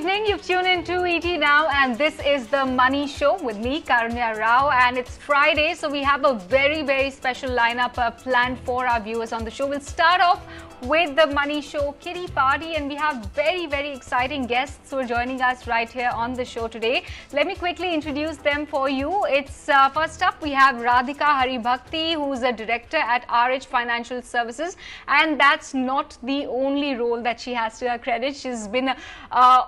Evening. You've tuned in to ET now, and this is the Money Show with me, Karunya Rao. And it's Friday, so we have a very, very special lineup uh, planned for our viewers on the show. We'll start off with the Money Show Kitty Party, and we have very, very exciting guests who are joining us right here on the show today. Let me quickly introduce them for you. It's uh, first up, we have Radhika Haribhakti, who's a director at RH Financial Services, and that's not the only role that she has to her credit. She's been uh,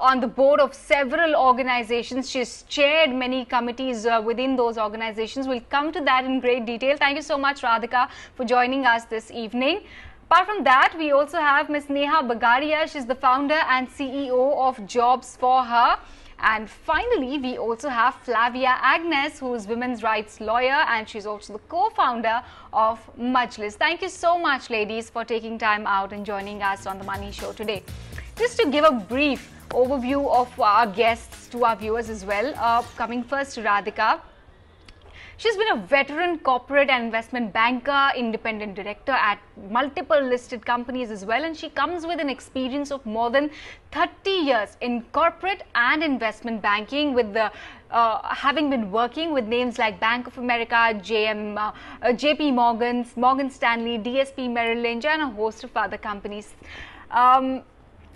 on the board of several organizations. She's chaired many committees uh, within those organizations. We'll come to that in great detail. Thank you so much, Radhika, for joining us this evening. Apart from that, we also have Ms. Neha Bagaria. She's the founder and CEO of Jobs for Her. And finally, we also have Flavia Agnes, who is women's rights lawyer, and she's also the co-founder of Majlis. Thank you so much, ladies, for taking time out and joining us on the Money Show today. Just to give a brief overview of our guests to our viewers as well, uh, coming first to Radhika. She's been a veteran corporate and investment banker, independent director at multiple listed companies as well, and she comes with an experience of more than 30 years in corporate and investment banking with the uh, having been working with names like Bank of America, JM, uh, uh, JP Morgan, Morgan Stanley, DSP Merrill Lynch, and a host of other companies. Um,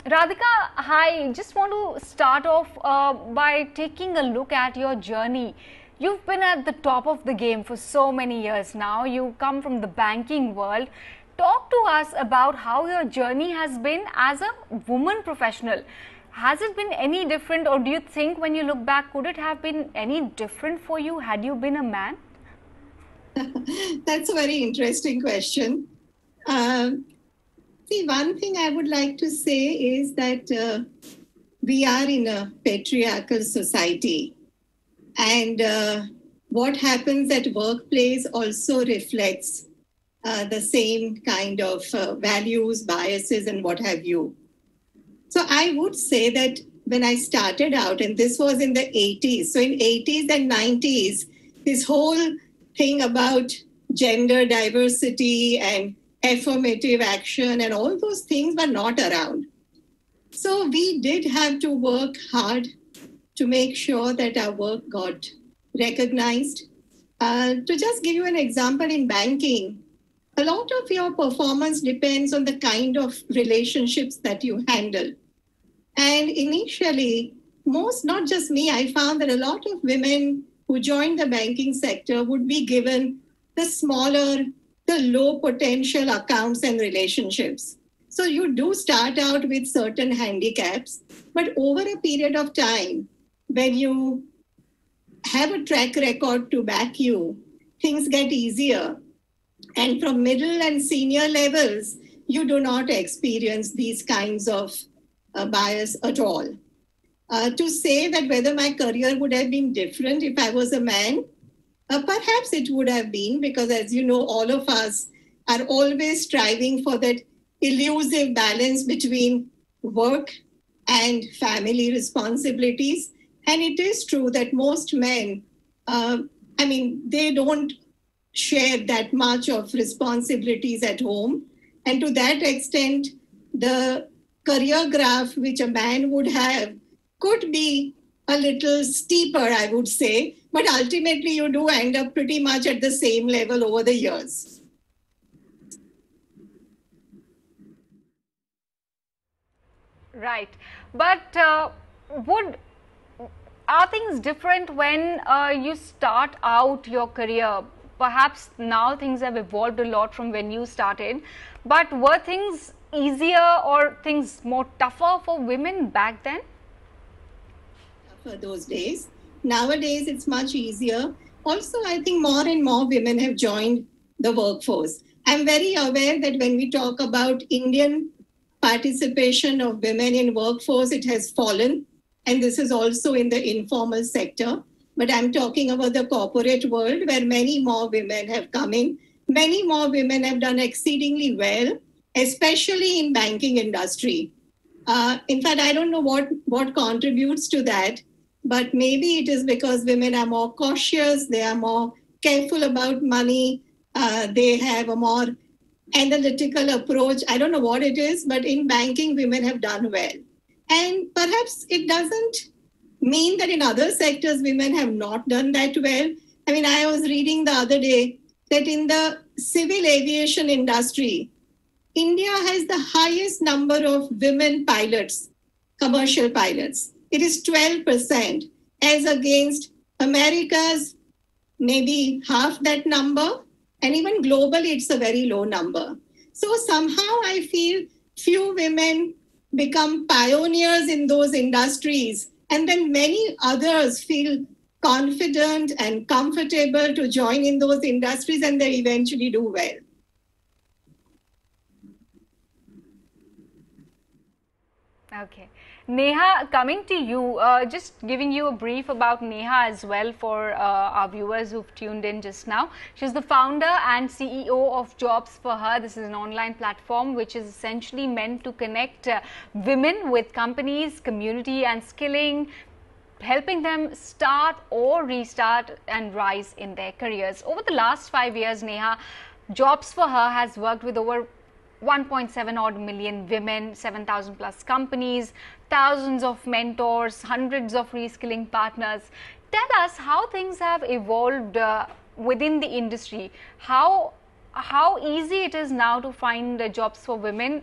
Radhika, I just want to start off uh, by taking a look at your journey. You've been at the top of the game for so many years now. You come from the banking world. Talk to us about how your journey has been as a woman professional. Has it been any different, or do you think when you look back, could it have been any different for you had you been a man? That's a very interesting question. Um, see, one thing I would like to say is that uh, we are in a patriarchal society and uh, what happens at workplace also reflects uh, the same kind of uh, values, biases, and what have you. So I would say that when I started out, and this was in the 80s, so in 80s and 90s, this whole thing about gender diversity and affirmative action and all those things were not around. So we did have to work hard to make sure that our work got recognized. Uh, to just give you an example in banking, a lot of your performance depends on the kind of relationships that you handle. And initially, most, not just me, I found that a lot of women who joined the banking sector would be given the smaller, the low potential accounts and relationships. So you do start out with certain handicaps, but over a period of time, when you have a track record to back you, things get easier. And from middle and senior levels, you do not experience these kinds of uh, bias at all. Uh, to say that whether my career would have been different if I was a man, uh, perhaps it would have been, because as you know, all of us are always striving for that elusive balance between work and family responsibilities. And it is true that most men, uh, I mean, they don't share that much of responsibilities at home. And to that extent, the career graph which a man would have could be a little steeper, I would say. But ultimately, you do end up pretty much at the same level over the years. Right. But uh, would are things different when uh, you start out your career? Perhaps now things have evolved a lot from when you started, but were things easier or things more tougher for women back then? For those days. Nowadays, it's much easier. Also, I think more and more women have joined the workforce. I'm very aware that when we talk about Indian participation of women in workforce, it has fallen and this is also in the informal sector. But I'm talking about the corporate world where many more women have come in. Many more women have done exceedingly well, especially in banking industry. Uh, in fact, I don't know what, what contributes to that, but maybe it is because women are more cautious, they are more careful about money, uh, they have a more analytical approach. I don't know what it is, but in banking, women have done well. And perhaps it doesn't mean that in other sectors women have not done that well. I mean, I was reading the other day that in the civil aviation industry, India has the highest number of women pilots, commercial pilots. It is 12%, as against America's maybe half that number. And even globally, it's a very low number. So somehow I feel few women become pioneers in those industries, and then many others feel confident and comfortable to join in those industries, and they eventually do well. Okay. Neha, coming to you, uh, just giving you a brief about Neha as well for uh, our viewers who've tuned in just now. She's the founder and CEO of Jobs for Her. This is an online platform which is essentially meant to connect uh, women with companies, community, and skilling, helping them start or restart and rise in their careers. Over the last five years, Neha, Jobs for Her has worked with over 1.7 odd million women, 7,000 plus companies, thousands of mentors, hundreds of reskilling partners. Tell us how things have evolved uh, within the industry. How how easy it is now to find uh, jobs for women.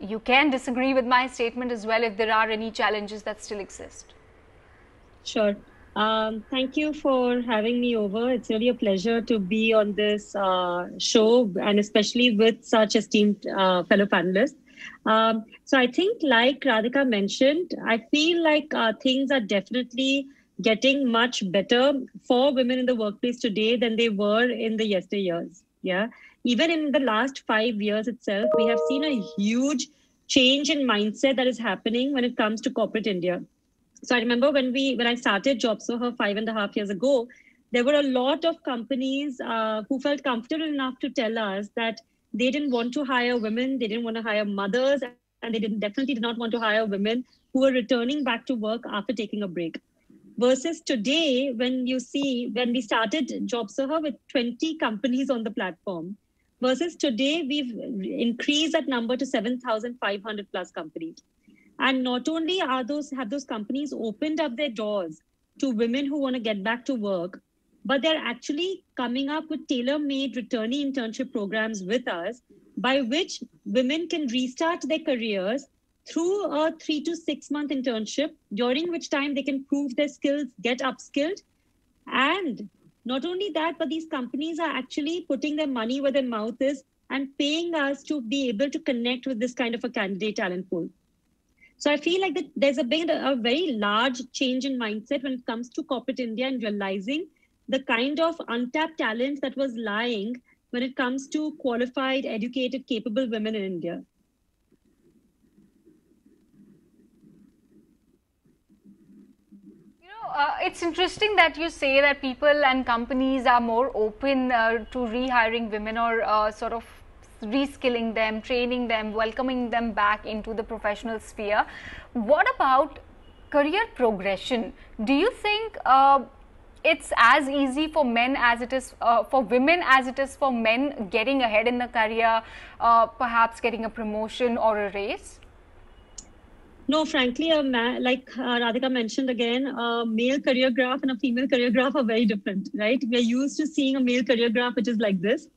You can disagree with my statement as well if there are any challenges that still exist. Sure. Um, thank you for having me over. It's really a pleasure to be on this uh, show and especially with such esteemed uh, fellow panelists. Um, so I think, like Radhika mentioned, I feel like uh, things are definitely getting much better for women in the workplace today than they were in the yesteryears. Yeah, even in the last five years itself, we have seen a huge change in mindset that is happening when it comes to corporate India. So I remember when we when I started Jobs for Her five and a half years ago, there were a lot of companies uh, who felt comfortable enough to tell us that they didn't want to hire women, they didn't want to hire mothers, and they didn't definitely did not want to hire women who were returning back to work after taking a break. Versus today, when you see when we started Jobs for with 20 companies on the platform, versus today we've increased that number to 7,500 plus companies. And not only are those have those companies opened up their doors to women who want to get back to work, but they're actually coming up with tailor-made returnee internship programs with us by which women can restart their careers through a three to six month internship during which time they can prove their skills get upskilled. And not only that but these companies are actually putting their money where their mouth is and paying us to be able to connect with this kind of a candidate talent pool. So I feel like that there's a big, a very large change in mindset when it comes to corporate India and realizing the kind of untapped talent that was lying when it comes to qualified, educated, capable women in India. You know, uh, it's interesting that you say that people and companies are more open uh, to rehiring women or uh, sort of reskilling them, training them, welcoming them back into the professional sphere. What about career progression? Do you think uh, it's as easy for men as it is uh, for women as it is for men getting ahead in the career, uh, perhaps getting a promotion or a raise? No, frankly, a man, like uh, Radhika mentioned again, a male career graph and a female career graph are very different, right? We're used to seeing a male career graph which is like this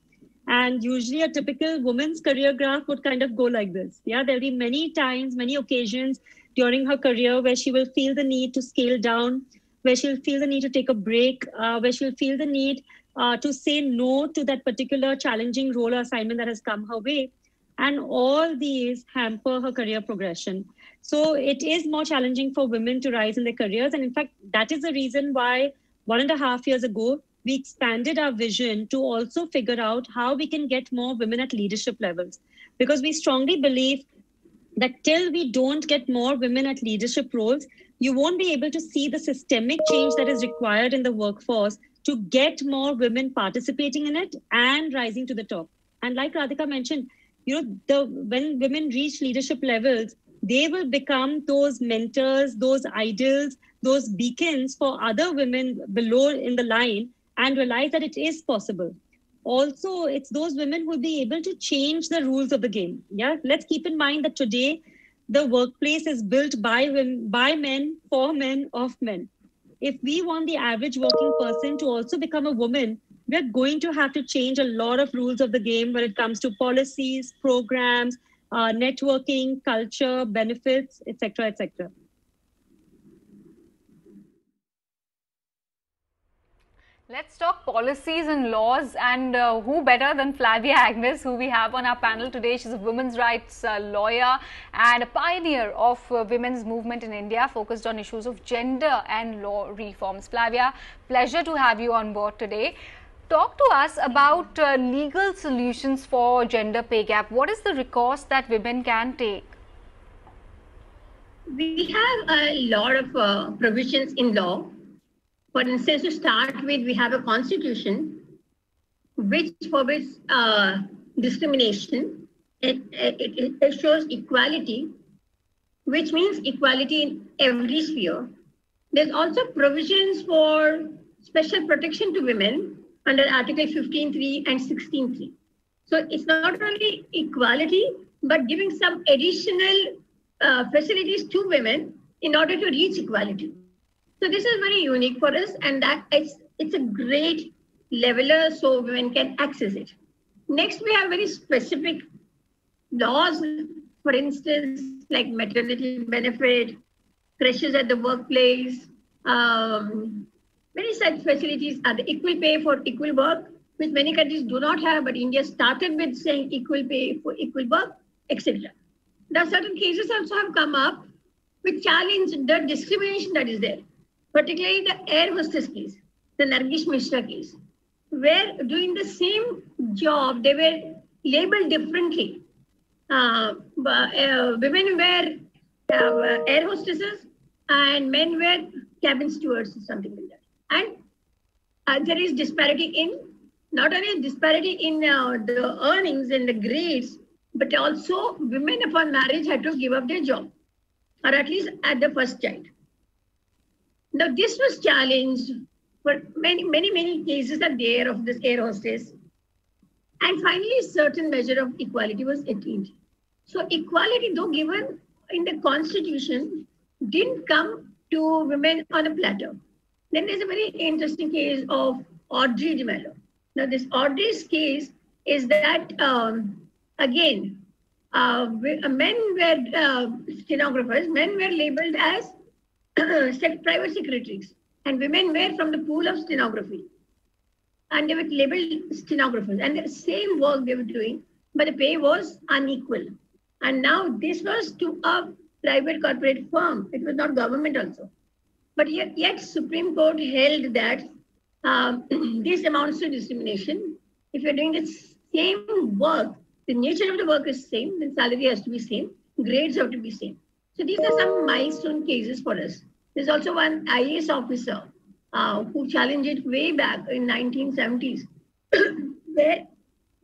and usually a typical woman's career graph would kind of go like this. Yeah, there'll be many times, many occasions during her career where she will feel the need to scale down, where she'll feel the need to take a break, uh, where she'll feel the need uh, to say no to that particular challenging role or assignment that has come her way. And all these hamper her career progression. So it is more challenging for women to rise in their careers. And in fact, that is the reason why one and a half years ago, we expanded our vision to also figure out how we can get more women at leadership levels. Because we strongly believe that till we don't get more women at leadership roles, you won't be able to see the systemic change that is required in the workforce to get more women participating in it and rising to the top. And like Radhika mentioned, you know, the when women reach leadership levels, they will become those mentors, those idols, those beacons for other women below in the line and realize that it is possible also it's those women who will be able to change the rules of the game yeah let's keep in mind that today the workplace is built by women, by men, for men, of men. If we want the average working person to also become a woman, we're going to have to change a lot of rules of the game when it comes to policies, programs, uh, networking, culture, benefits, etc., etc. Let's talk policies and laws and uh, who better than Flavia Agnes who we have on our panel today. She's a women's rights uh, lawyer and a pioneer of uh, women's movement in India focused on issues of gender and law reforms. Flavia, pleasure to have you on board today. Talk to us about uh, legal solutions for gender pay gap. What is the recourse that women can take? We have a lot of uh, provisions in law for instance, to start with, we have a constitution which forbids uh, discrimination. It, it, it shows equality, which means equality in every sphere. There's also provisions for special protection to women under Article 15.3 and 16.3. So it's not only equality, but giving some additional uh, facilities to women in order to reach equality. So this is very unique for us, and that it's it's a great leveler so women can access it. Next, we have very specific laws, for instance, like maternity benefit, creches at the workplace. Um, many such facilities are the equal pay for equal work, which many countries do not have, but India started with saying equal pay for equal work, etc. Now, certain cases also have come up which challenge the discrimination that is there particularly the air hostess case, the Nergesh Meerza case, where doing the same job, they were labeled differently. Uh, uh, women were uh, air hostesses and men were cabin stewards or something like that. And uh, there is disparity in, not only disparity in uh, the earnings and the grades, but also women upon marriage had to give up their job, or at least at the first child. Now, this was challenged for many, many, many cases are there of this air hostess. And finally, certain measure of equality was attained. So equality, though given in the constitution, didn't come to women on a platter. Then there's a very interesting case of Audrey de Mello. Now, this Audrey's case is that, um, again, uh, men were uh, stenographers, men were labeled as private secretaries, and women were from the pool of stenography. And they were labeled stenographers, and the same work they were doing, but the pay was unequal. And now this was to a private corporate firm. It was not government also. But yet, yet Supreme Court held that um, this amounts to discrimination. If you're doing the same work, the nature of the work is same, then salary has to be same, grades have to be same. So these are some milestone cases for us. There's also one IAS officer uh, who challenged it way back in 1970s, where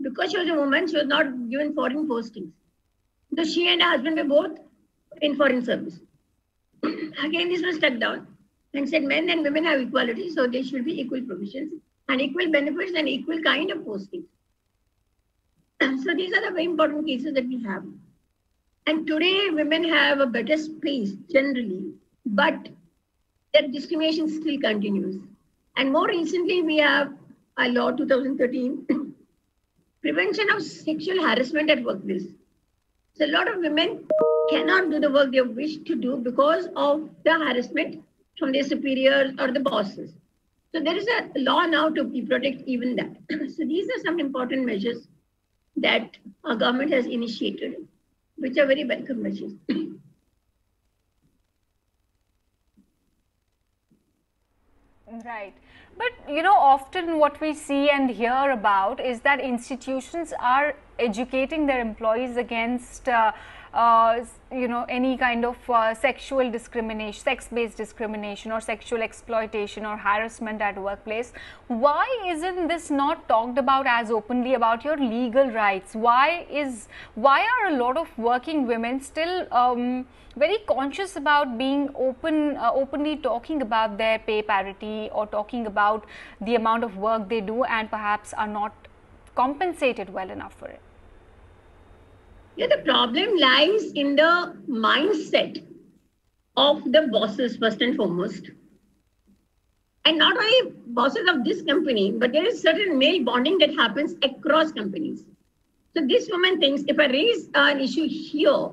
because she was a woman, she was not given foreign postings. So she and her husband were both in foreign service. Again, this was struck down and said men and women have equality, so there should be equal provisions and equal benefits and equal kind of postings. so these are the very important cases that we have. And today, women have a better space generally, but that discrimination still continues. And more recently, we have a law 2013 prevention of sexual harassment at workplace. So a lot of women cannot do the work they wish to do because of the harassment from their superiors or the bosses. So there is a law now to protect even that. so these are some important measures that our government has initiated, which are very welcome measures. Right. But you know, often what we see and hear about is that institutions are educating their employees against uh, you know any kind of uh, sexual discrimination sex based discrimination or sexual exploitation or harassment at workplace. Why isn't this not talked about as openly about your legal rights? Why is why are a lot of working women still um, very conscious about being open uh, openly talking about their pay parity or talking about the amount of work they do and perhaps are not compensated well enough for it Yeah, the problem lies in the mindset of the bosses, first and foremost. And not only bosses of this company, but there is certain male bonding that happens across companies. So this woman thinks if I raise an issue here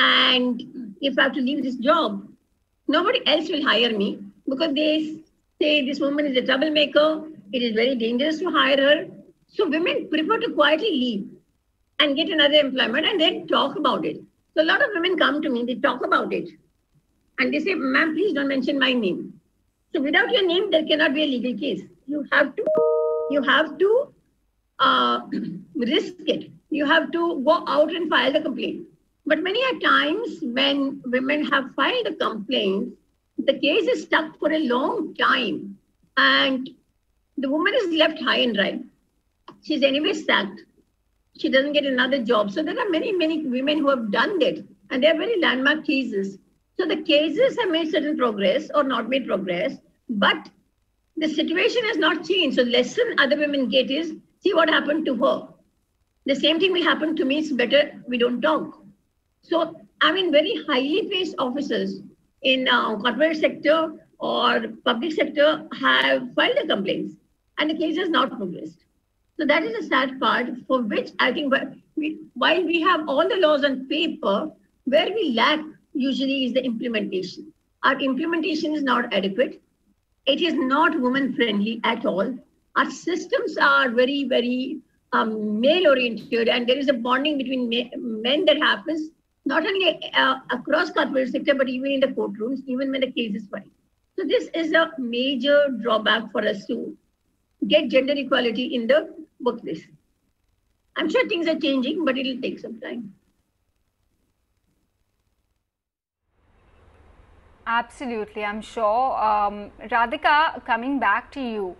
and if I have to leave this job, nobody else will hire me because they say this woman is a troublemaker. It is very dangerous to hire her. So women prefer to quietly leave and get another employment and then talk about it. So a lot of women come to me, they talk about it. And they say, ma'am, please don't mention my name. So without your name, there cannot be a legal case. You have to, you have to uh, risk it. You have to go out and file the complaint. But many a times when women have filed a complaint, the case is stuck for a long time and the woman is left high and dry. She's anyway sacked. She doesn't get another job. So there are many, many women who have done that. And they are very landmark cases. So the cases have made certain progress or not made progress, but the situation has not changed. So lesson other women get is see what happened to her. The same thing will happen to me. It's better we don't talk. So I mean, very highly placed officers in uh, corporate sector or public sector have filed the complaints and the case has not progressed. So that is a sad part for which I think while we have all the laws on paper, where we lack usually is the implementation. Our implementation is not adequate. It is not woman friendly at all. Our systems are very, very um, male oriented, and there is a bonding between men that happens not only uh, across corporate sector, but even in the courtrooms, even when the case is filed. So this is a major drawback for us to get gender equality in the workplace. I'm sure things are changing, but it'll take some time. Absolutely, I'm sure. Um, Radhika, coming back to you,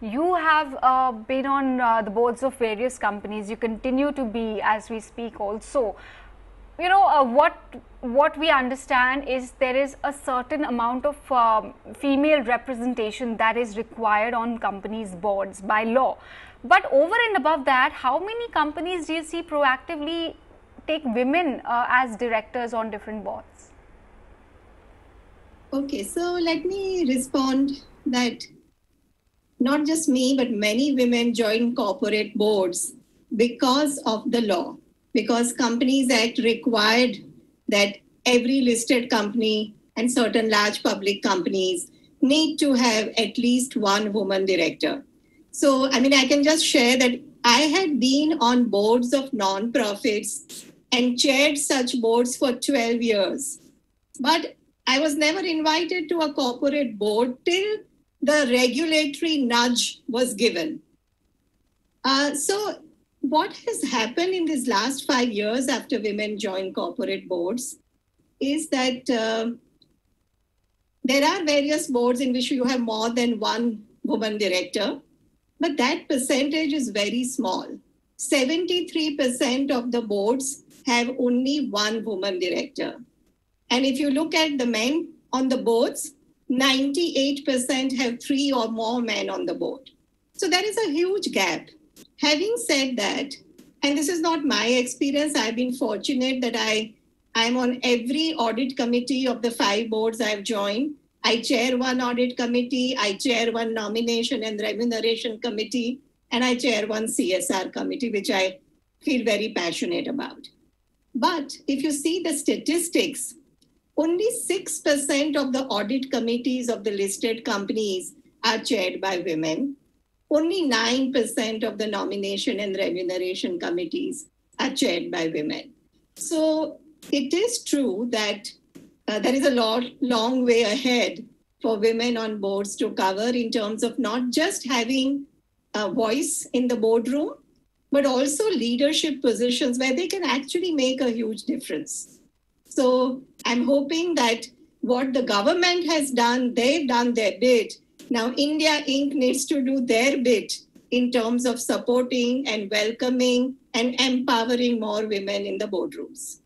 you have uh, been on uh, the boards of various companies. You continue to be as we speak also you know uh, what what we understand is there is a certain amount of um, female representation that is required on companies boards by law but over and above that how many companies do you see proactively take women uh, as directors on different boards okay so let me respond that not just me but many women join corporate boards because of the law because Companies Act required that every listed company and certain large public companies need to have at least one woman director. So, I mean, I can just share that I had been on boards of non-profits and chaired such boards for 12 years. But I was never invited to a corporate board till the regulatory nudge was given. Uh, so what has happened in these last five years after women joined corporate boards is that uh, there are various boards in which you have more than one woman director, but that percentage is very small. 73% of the boards have only one woman director. And if you look at the men on the boards, 98% have three or more men on the board. So there is a huge gap. Having said that, and this is not my experience, I've been fortunate that I I'm on every audit committee of the five boards I've joined. I chair one audit committee, I chair one nomination and remuneration committee, and I chair one CSR committee, which I feel very passionate about. But if you see the statistics, only 6% of the audit committees of the listed companies are chaired by women, only 9% of the nomination and remuneration committees are chaired by women. So it is true that uh, there is a lot, long way ahead for women on boards to cover in terms of not just having a voice in the boardroom, but also leadership positions where they can actually make a huge difference. So I'm hoping that what the government has done, they've done their bit, now, India Inc. needs to do their bit in terms of supporting and welcoming and empowering more women in the boardrooms.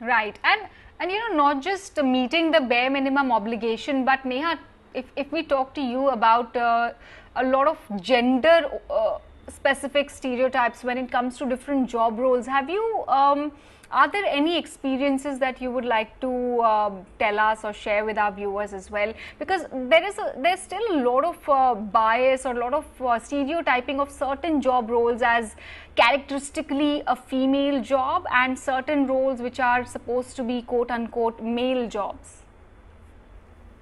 Right. And, and you know, not just meeting the bare minimum obligation, but Neha, if, if we talk to you about uh, a lot of gender uh, specific stereotypes when it comes to different job roles. Have you um, are there any experiences that you would like to uh, tell us or share with our viewers as well? Because there is a, there's still a lot of uh, bias or a lot of uh, stereotyping of certain job roles as characteristically a female job and certain roles which are supposed to be quote unquote male jobs.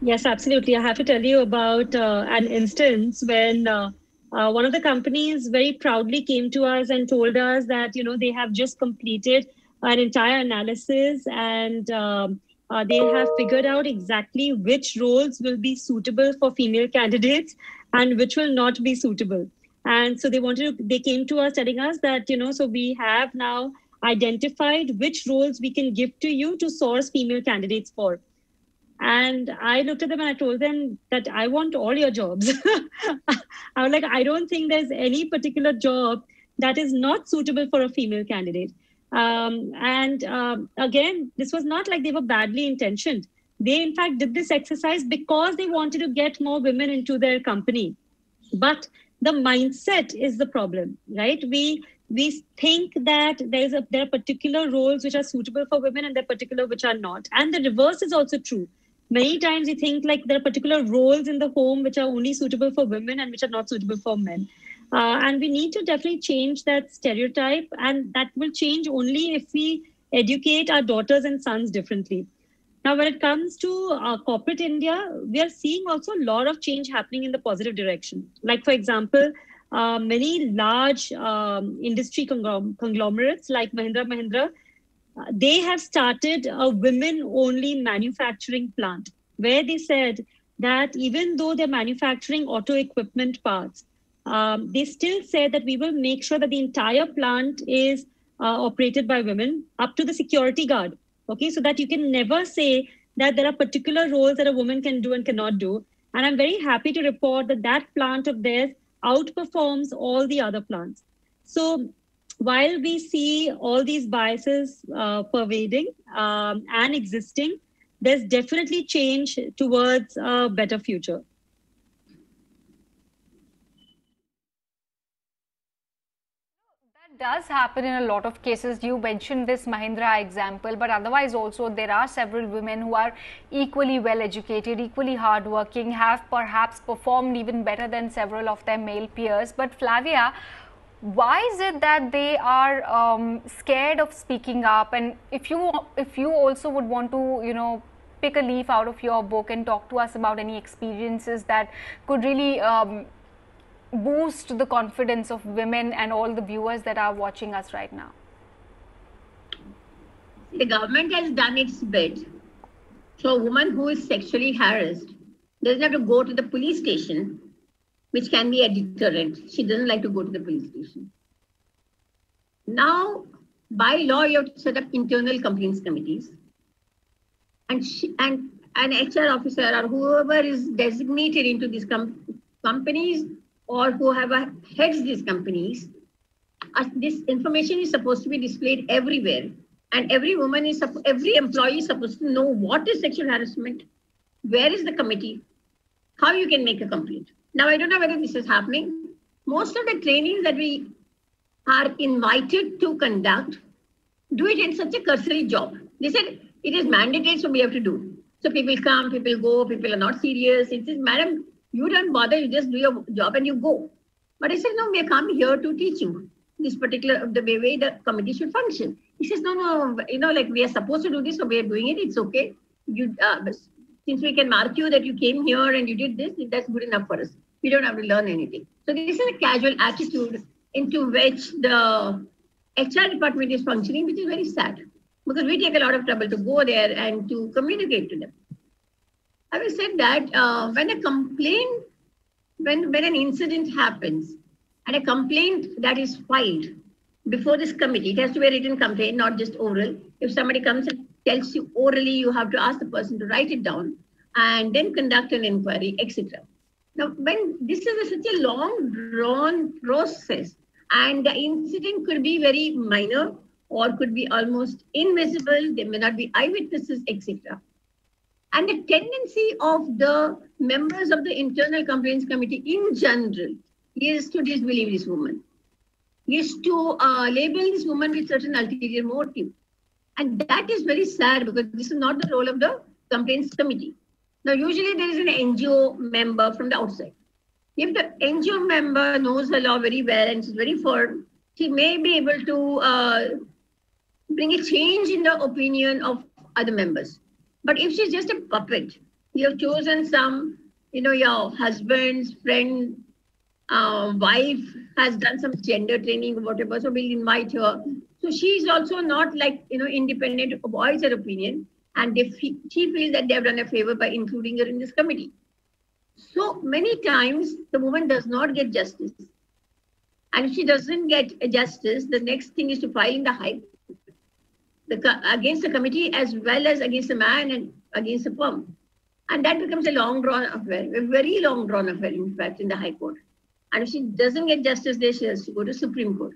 Yes, absolutely. I have to tell you about uh, an instance when uh, uh, one of the companies very proudly came to us and told us that you know they have just completed an entire analysis and um, uh, they have figured out exactly which roles will be suitable for female candidates and which will not be suitable. And so they wanted to they came to us telling us that you know so we have now identified which roles we can give to you to source female candidates for. And i looked at them and i told them that i want all your jobs. I was like i don't think there's any particular job that is not suitable for a female candidate um, and um, again, this was not like they were badly intentioned. They, in fact, did this exercise because they wanted to get more women into their company. But the mindset is the problem, right? We we think that there's a there are particular roles which are suitable for women and there are particular which are not. And the reverse is also true. Many times we think like there are particular roles in the home which are only suitable for women and which are not suitable for men. Uh, and we need to definitely change that stereotype, and that will change only if we educate our daughters and sons differently. Now, when it comes to uh, corporate India, we are seeing also a lot of change happening in the positive direction. Like, for example, uh, many large um, industry conglomerates like Mahindra Mahindra, uh, they have started a women-only manufacturing plant where they said that even though they're manufacturing auto equipment parts, um, they still say that we will make sure that the entire plant is uh, operated by women up to the security guard. Okay, so that you can never say that there are particular roles that a woman can do and cannot do. And I'm very happy to report that that plant of theirs outperforms all the other plants. So while we see all these biases uh, pervading um, and existing, there's definitely change towards a better future. Does happen in a lot of cases. You mentioned this Mahindra example, but otherwise also there are several women who are equally well educated, equally hardworking, have perhaps performed even better than several of their male peers. But Flavia, why is it that they are um, scared of speaking up? And if you if you also would want to, you know, pick a leaf out of your book and talk to us about any experiences that could really um, boost the confidence of women and all the viewers that are watching us right now? The government has done its bit. So a woman who is sexually harassed doesn't have to go to the police station, which can be a deterrent. She doesn't like to go to the police station. Now, by law, you have to set up internal complaints committees. And, she, and an HR officer or whoever is designated into these com- companies or who have heads these companies, uh, this information is supposed to be displayed everywhere. And every woman is, every employee is supposed to know what is sexual harassment, where is the committee, how you can make a complaint. Now, I don't know whether this is happening. Most of the trainings that we are invited to conduct do it in such a cursory job. They said it is mandated, so we have to do. So people come, people go, people are not serious. It is, madam, you don't bother, you just do your job and you go. But I said, no, we come here to teach you this particular, the way, way the committee should function. He says, no, no, you know, like we are supposed to do this, so we are doing it, it's okay. You, uh, since we can mark you that you came here and you did this, that's good enough for us. We don't have to learn anything. So this is a casual attitude into which the HR department is functioning, which is very sad because we take a lot of trouble to go there and to communicate to them. Having said that, uh, when a complaint, when, when an incident happens and a complaint that is filed before this committee, it has to be a written complaint, not just oral. If somebody comes and tells you orally, you have to ask the person to write it down and then conduct an inquiry, etc. Now, when this is a, such a long drawn process, and the incident could be very minor or could be almost invisible, there may not be eyewitnesses, etc And the tendency of the members of the internal complaints committee in general is to disbelieve this woman, is to uh, label this woman with certain ulterior motive. And that is very sad because this is not the role of the complaints committee. Now, usually there is an NGO member from the outside. If the NGO member knows the law very well and is very firm, she may be able to uh, bring a change in the opinion of other members. But if she's just a puppet, you have chosen some, you know, your husband's friend, uh, wife has done some gender training or whatever, so we'll invite her. So she's also not like, you know, independent of voice her opinion. And if she, feels that they've done a favor by including her in this committee. So many times the woman does not get justice. And if she doesn't get a justice, the next thing is to file in the High the, against the committee as well as against the man and against the firm. And that becomes a long drawn affair, a very long drawn affair, in fact, in the High Court. And if she doesn't get justice there, she has to go to Supreme Court.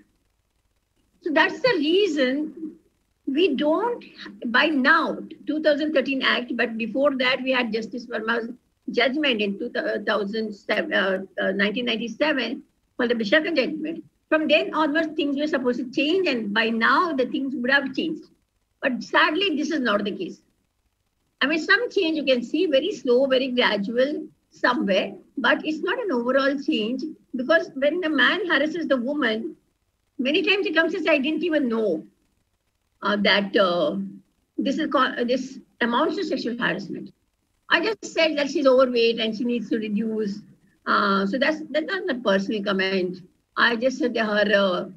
So that's the reason we don't, by now, 2013 Act, but before that, we had Justice Verma's judgment in 2007, uh, uh, 1997 for the Vishaka judgment. From then onwards, things were supposed to change, and by now, the things would have changed. But sadly, this is not the case. I mean, some change you can see very slow, very gradual somewhere, but it's not an overall change because when the man harasses the woman, many times he comes and says, I didn't even know uh, that uh, this is called, this amounts to sexual harassment. I just said that she's overweight and she needs to reduce. Uh, so that's that's not a personal comment. I just said her, uh,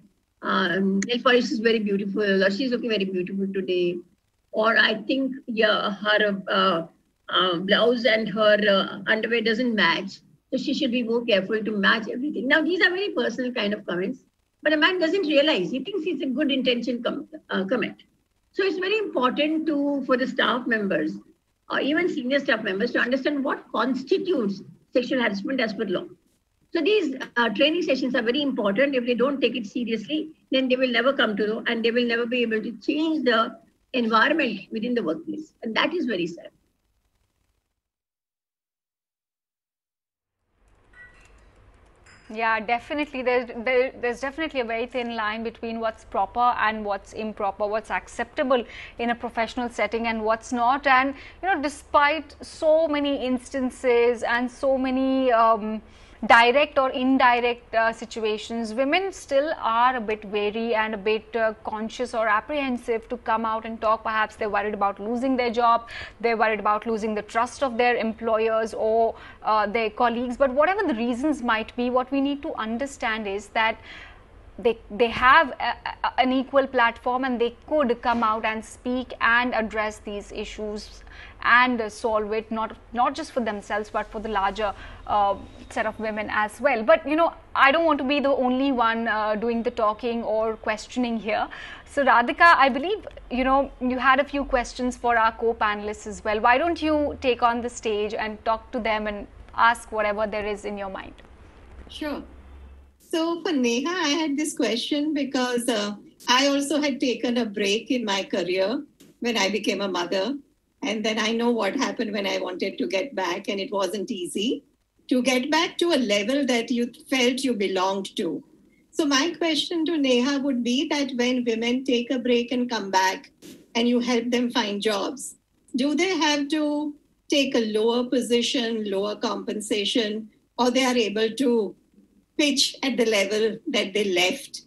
um, nail polish is very beautiful, or she's looking very beautiful today. Or I think, yeah, her uh, uh, blouse and her uh, underwear doesn't match. So she should be more careful to match everything. Now, these are very personal kind of comments, but a man doesn't realize. He thinks it's a good intention com- uh, comment. So it's very important to for the staff members, or even senior staff members, to understand what constitutes sexual harassment as per law. So these uh, training sessions are very important. If they don't take it seriously, then they will never come to know and they will never be able to change the environment within the workplace. And that is very sad. Yeah, definitely. There's there, there's definitely a very thin line between what's proper and what's improper, what's acceptable in a professional setting and what's not. And you know, despite so many instances and so many um, direct or indirect uh, situations, women still are a bit wary and a bit uh, conscious or apprehensive to come out and talk. Perhaps they're worried about losing their job, they're worried about losing the trust of their employers or uh, their colleagues. But whatever the reasons might be, what we need to understand is that they they have a, a, an equal platform and they could come out and speak and address these issues and solve it not not just for themselves but for the larger uh, set of women as well. But you know i don't want to be the only one uh, doing the talking or questioning here. So radhika i believe you know you had a few questions for our co-panelists as well. Why don't you take on the stage and talk to them and ask whatever there is in your mind? Sure. So for Neha, I had this question because uh, I also had taken a break in my career when I became a mother. And then I know what happened when I wanted to get back, and it wasn't easy to get back to a level that you felt you belonged to. So, my question to Neha would be that when women take a break and come back and you help them find jobs, do they have to take a lower position, lower compensation, or they are able to pitch at the level that they left?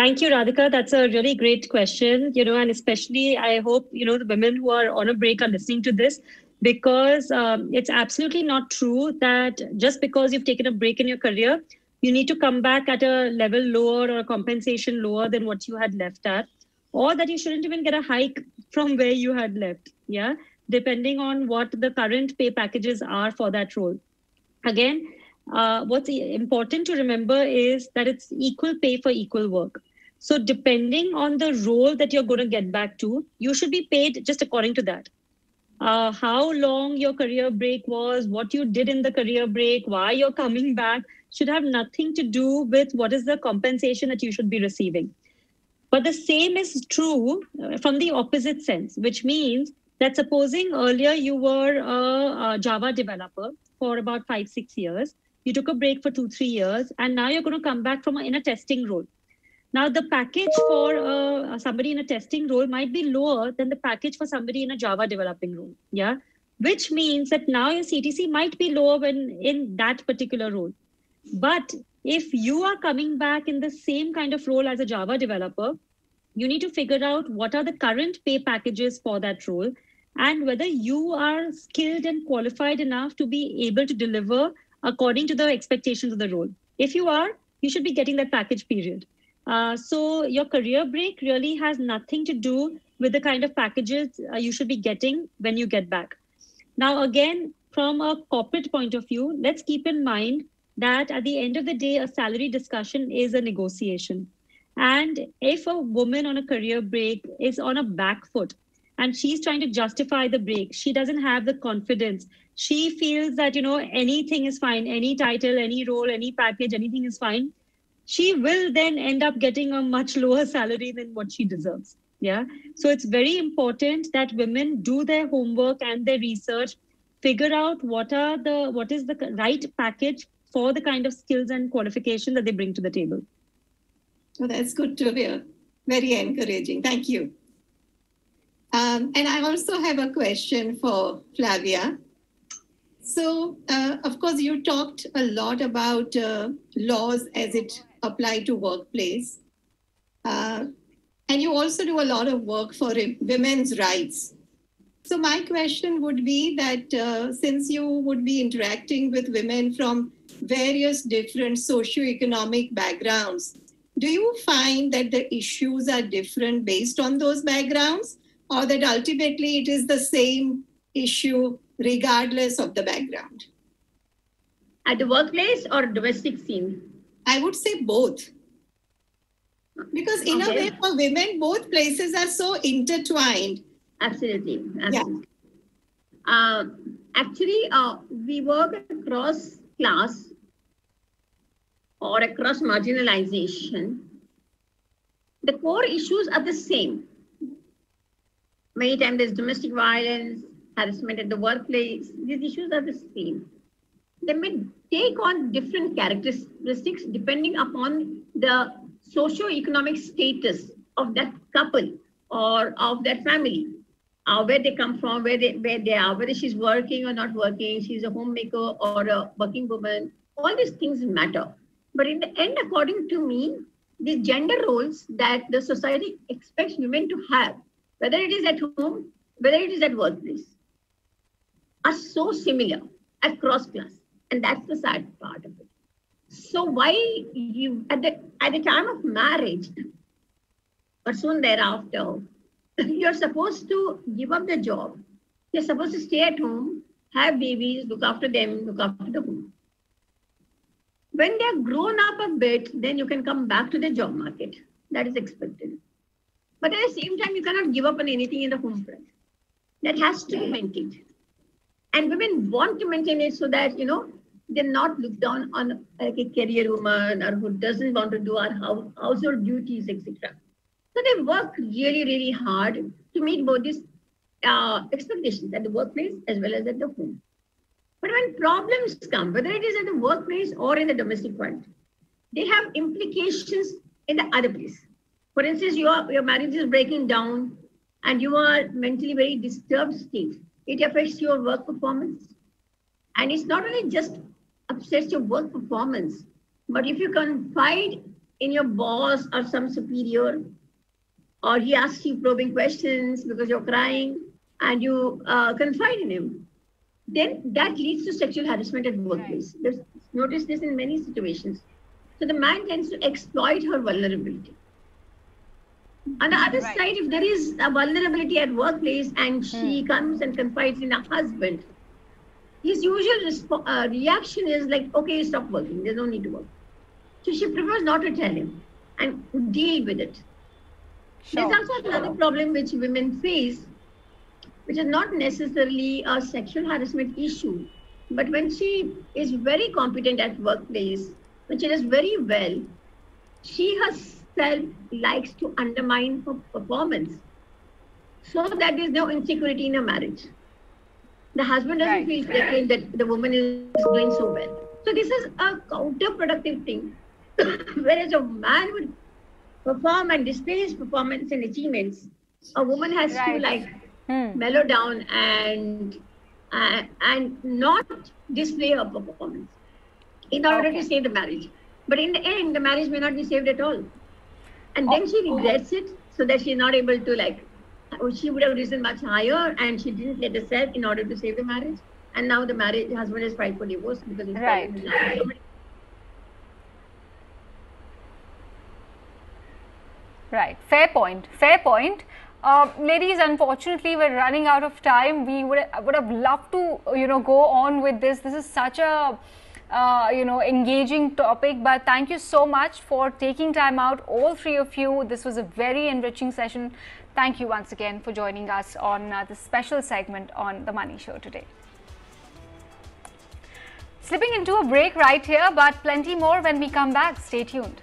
Thank you, Radhika. That's a really great question. You know, and especially I hope, you know, the women who are on a break are listening to this because um, it's absolutely not true that just because you've taken a break in your career, you need to come back at a level lower or a compensation lower than what you had left at, or that you shouldn't even get a hike from where you had left. Yeah depending on what the current pay packages are for that role. Again, uh, what's important to remember is that it's equal pay for equal work. So, depending on the role that you're going to get back to, you should be paid just according to that. Uh, how long your career break was, what you did in the career break, why you're coming back should have nothing to do with what is the compensation that you should be receiving. But the same is true uh, from the opposite sense, which means that supposing earlier you were a, a Java developer for about five, six years, you took a break for two, three years, and now you're going to come back from a, in a testing role. Now, the package for uh, somebody in a testing role might be lower than the package for somebody in a Java developing role. Yeah. Which means that now your CTC might be lower when in that particular role. But if you are coming back in the same kind of role as a Java developer, you need to figure out what are the current pay packages for that role and whether you are skilled and qualified enough to be able to deliver according to the expectations of the role. If you are, you should be getting that package period. Uh, so your career break really has nothing to do with the kind of packages uh, you should be getting when you get back. Now, again, from a corporate point of view, let's keep in mind that at the end of the day, a salary discussion is a negotiation. And if a woman on a career break is on a back foot and she's trying to justify the break, she doesn't have the confidence. She feels that, you know, anything is fine, any title, any role, any package, anything is fine she will then end up getting a much lower salary than what she deserves. Yeah. So it's very important that women do their homework and their research, figure out what are the what is the right package for the kind of skills and qualification that they bring to the table. Oh, that's good to hear. Very encouraging. Thank you. Um, and I also have a question for Flavia. So, uh, of course, you talked a lot about uh, laws as it apply to workplace. Uh, and you also do a lot of work for women's rights. So my question would be that uh, since you would be interacting with women from various different socioeconomic backgrounds, do you find that the issues are different based on those backgrounds or that ultimately it is the same issue regardless of the background? At the workplace or domestic scene? I would say both. Because in okay. a way, for women, both places are so intertwined. Absolutely. Absolutely. Yeah. Uh, actually, uh, we work across class or across marginalization. The core issues are the same. Many times there's domestic violence, harassment at the workplace. These issues are the same. They may take on different characteristics depending upon the socio-economic status of that couple or of that family. Uh, where they come from, where they where they are, whether she's working or not working, she's a homemaker or a working woman. All these things matter. But in the end, according to me, the gender roles that the society expects women to have, whether it is at home, whether it is at workplace, are so similar across class. And that's the sad part of it. So why you at the at the time of marriage or soon thereafter, you're supposed to give up the job. You're supposed to stay at home, have babies, look after them, look after the home. When they're grown up a bit, then you can come back to the job market. That is expected. But at the same time, you cannot give up on anything in the home front. That has to be maintained. And women want to maintain it so that, you know, they're not looked down on like a career woman or who doesn't want to do our household duties, etc. So they work really, really hard to meet both these uh, expectations at the workplace as well as at the home. But when problems come, whether it is at the workplace or in the domestic front, they have implications in the other place. For instance, your, your marriage is breaking down and you are mentally very disturbed state. It affects your work performance. And it's not only just upsets your work performance. But if you confide in your boss or some superior, or he asks you probing questions because you're crying and you uh, confide in him, then that leads to sexual harassment at workplace. There's notice this in many situations. So the man tends to exploit her vulnerability. On the other right. side, if there is a vulnerability at workplace and she hmm. comes and confides in her husband, his usual uh, reaction is like, okay, stop working. There's no need to work. So she prefers not to tell him and deal with it. Sure. There's also another problem which women face, which is not necessarily a sexual harassment issue, but when she is very competent at workplace, when she does very well, she herself herself likes to undermine her performance so that there's no insecurity in a marriage. The husband doesn't Right. feel threatened that the woman is doing so well. So this is a counterproductive thing. Whereas a man would perform and display his performance and achievements, a woman has to like Hmm. mellow down and uh, and not display her performance in order Okay. to save the marriage. But in the end, the marriage may not be saved at all. And then she Oh. regrets it so that she's not able to like, oh, she would have risen much higher and she didn't let herself in order to save the marriage. And now the marriage husband has filed for divorce because he's Right. fallen in love with somebody. Right. Fair point. Fair point. Uh, ladies, unfortunately, we're running out of time. We would would have loved to, you know, go on with this. This is such a, uh, you know, engaging topic. But thank you so much for taking time out, all three of you. This was a very enriching session. Thank you once again for joining us on uh, this special segment on the Money Show today. Slipping into a break right here, but plenty more when we come back. Stay tuned.